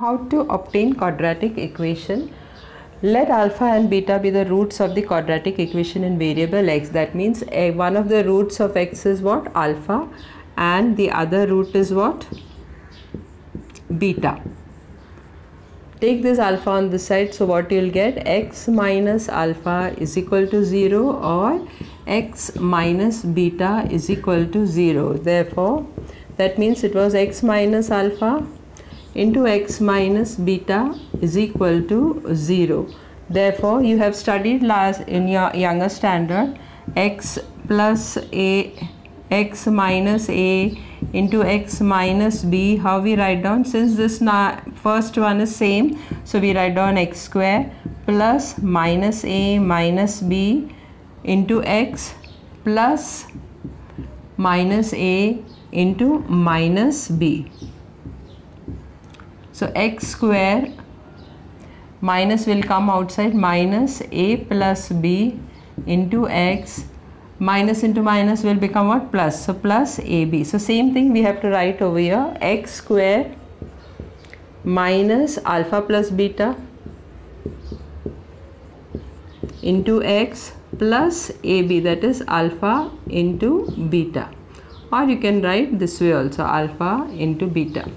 how to obtain quadratic equation. Let alpha and beta be the roots of the quadratic equation in variable x. That means a, one of the roots of x is what? Alpha and the other root is what? Beta. Take this alpha on this side. So what you'll get? x minus alpha is equal to 0 or x minus beta is equal to 0 therefore that means it was x minus alpha into x minus beta is equal to 0. Therefore, you have studied last in your younger standard x plus a x minus a into x minus b. How we write down? Since this first one is same so we write down x square plus minus a minus b into x plus minus a into minus b so x square minus will come outside minus a plus b into x. Minus into minus will become what? Plus. So plus ab so same thing we have to write over here. x square minus alpha plus beta into x plus ab that is alpha into beta. Or you can write this way also alpha into beta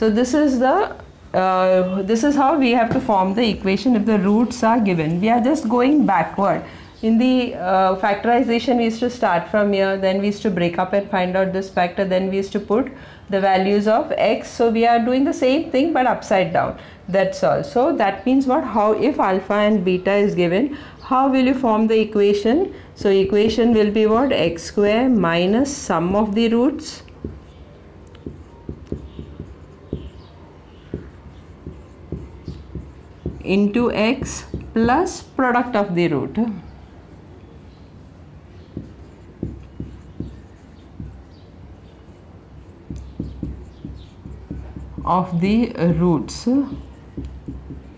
so this is the uh, this is how we have to form the equation if the roots are given. We are just going backward. In the uh, factorization we used to start from here then we used to break up and find out this factor then we used to put the values of x. So we are doing the same thing but upside down. That's all. So that means what how if alpha and beta is given how will you form the equation? So equation will be what x square minus sum of the roots into x plus product of the root of the roots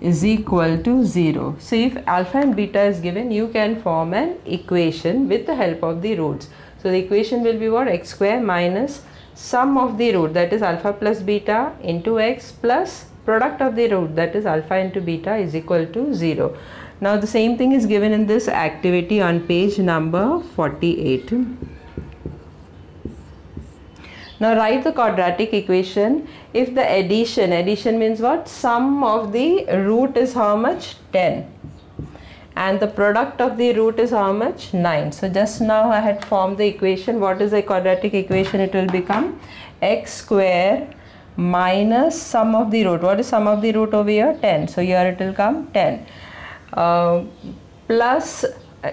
is equal to 0. So if alpha and beta is given you can form an equation with the help of the roots. So the equation will be what x square minus sum of the root that is alpha plus beta into x plus product of the root that is alpha into beta is equal to 0. Now the same thing is given in this activity on page number 48. Now write the quadratic equation if the addition, addition means what? Sum of the root is how much? 10 and the product of the root is how much 9 so just now i had formed the equation what is the quadratic equation it will become x square minus sum of the root. What is sum of the root over here? 10. So here it will come 10 uh, plus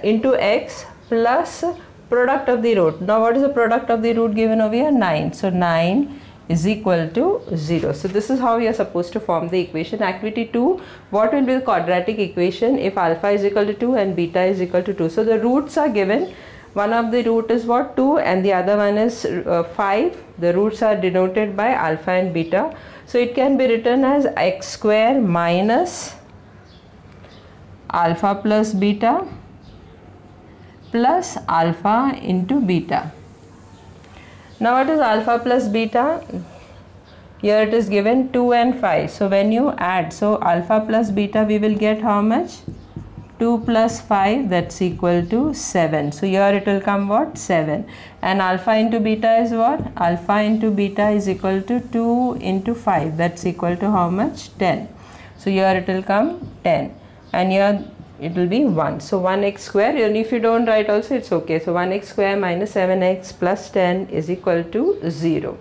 into x plus product of the root. Now what is the product of the root given over here? 9. So 9 is equal to 0. So this is how we are supposed to form the equation. Activity 2, what will be the quadratic equation if alpha is equal to 2 and beta is equal to 2. So the roots are given one of the root is what? 2 and the other one is uh, 5 the roots are denoted by alpha and beta. So it can be written as x square minus alpha plus beta plus alpha into beta. Now what is alpha plus beta? Here it is given 2 and 5 so when you add so alpha plus beta we will get how much 2 plus 5 that's equal to 7 so here it will come what? 7 and alpha into beta is what? Alpha into beta is equal to 2 into 5 that's equal to how much? 10 so here it will come 10 and here it will be 1 so 1x square and if you don't write also it's okay. So 1x square minus 7x plus 10 is equal to 0